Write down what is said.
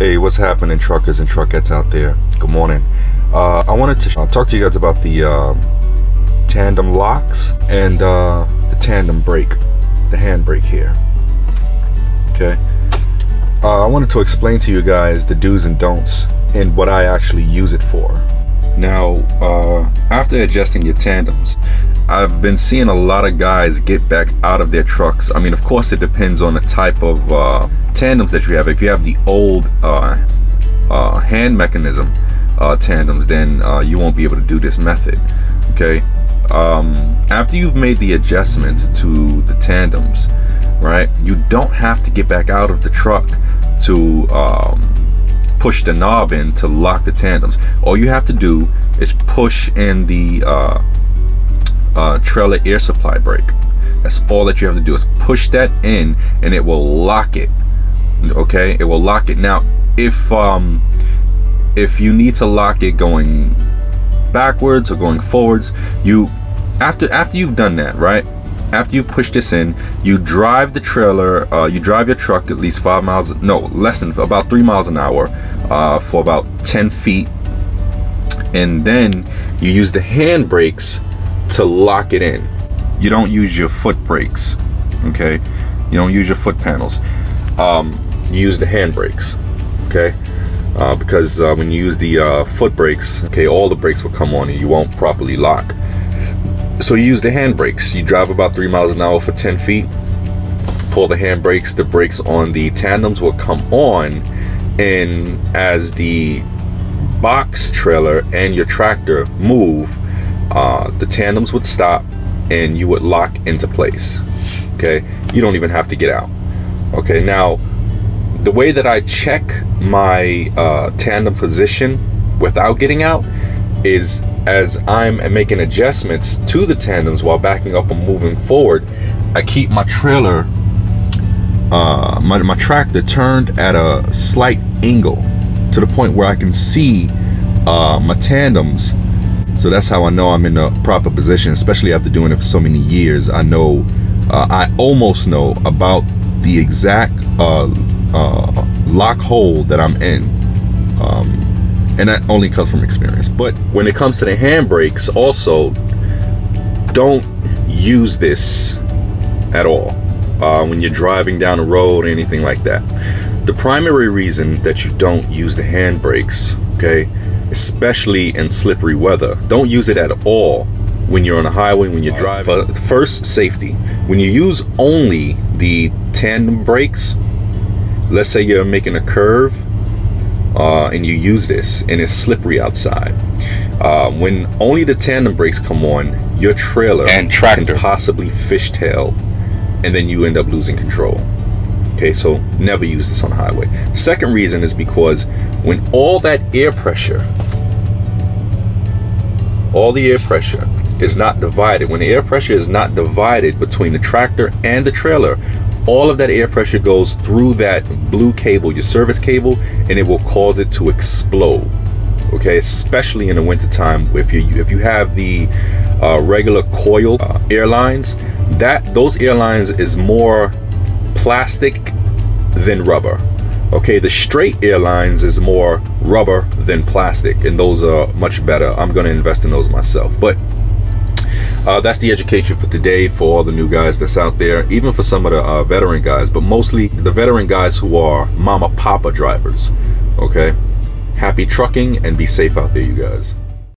Hey, what's happening, truckers and truckettes out there? Good morning. Uh, I wanted to talk to you guys about the uh, tandem locks and uh, the tandem brake, the handbrake here. Okay. Uh, I wanted to explain to you guys the do's and don'ts and what I actually use it for. Now, uh, after adjusting your tandems, I've been seeing a lot of guys get back out of their trucks. I mean, of course, it depends on the type of uh, tandems that you have. If you have the old uh, uh, hand mechanism uh, tandems, then uh, you won't be able to do this method. Okay. Um, after you've made the adjustments to the tandems, right, you don't have to get back out of the truck to um, push the knob in to lock the tandems. All you have to do is push in the uh, uh, trailer air supply brake. That's all that you have to do is push that in and it will lock it. Okay, it will lock it. Now, if um, if you need to lock it going backwards or going forwards, you after after you've done that, right? After you push this in, you drive the trailer, uh, you drive your truck at least five miles, no, less than about three miles an hour uh, for about 10 feet. And then you use the hand brakes to lock it in. You don't use your foot brakes, okay? You don't use your foot panels. Um, you use the hand brakes, okay? Uh, because uh, when you use the uh, foot brakes, okay, all the brakes will come on and you won't properly lock. So you use the hand brakes. You drive about three miles an hour for 10 feet, pull the hand brakes, the brakes on the tandems will come on, and as the box trailer and your tractor move, uh, the tandems would stop and you would lock into place. Okay, you don't even have to get out. Okay, now the way that I check my uh, tandem position without getting out is as I'm making adjustments to the tandems while backing up and moving forward, I keep my trailer, uh, my, my tractor turned at a slight angle to the point where I can see uh, my tandems so that's how I know I'm in the proper position, especially after doing it for so many years. I know, uh, I almost know about the exact uh, uh, lock hole that I'm in. Um, and that only comes from experience. But when it comes to the handbrakes, also, don't use this at all uh, when you're driving down the road or anything like that. The primary reason that you don't use the handbrakes, okay, especially in slippery weather. Don't use it at all when you're on a highway, when you're driving. First, safety. When you use only the tandem brakes, let's say you're making a curve uh, and you use this and it's slippery outside. Uh, when only the tandem brakes come on, your trailer and tractor can possibly fishtail and then you end up losing control. Okay, so never use this on the highway. Second reason is because when all that air pressure, all the air pressure is not divided, when the air pressure is not divided between the tractor and the trailer, all of that air pressure goes through that blue cable, your service cable, and it will cause it to explode. Okay, especially in the wintertime, if you if you have the uh, regular coil uh, airlines, that those airlines is more plastic than rubber. Okay, the straight airlines is more rubber than plastic, and those are much better. I'm to invest in those myself. But uh, that's the education for today for all the new guys that's out there, even for some of the uh, veteran guys, but mostly the veteran guys who are mama papa drivers. Okay, happy trucking and be safe out there, you guys.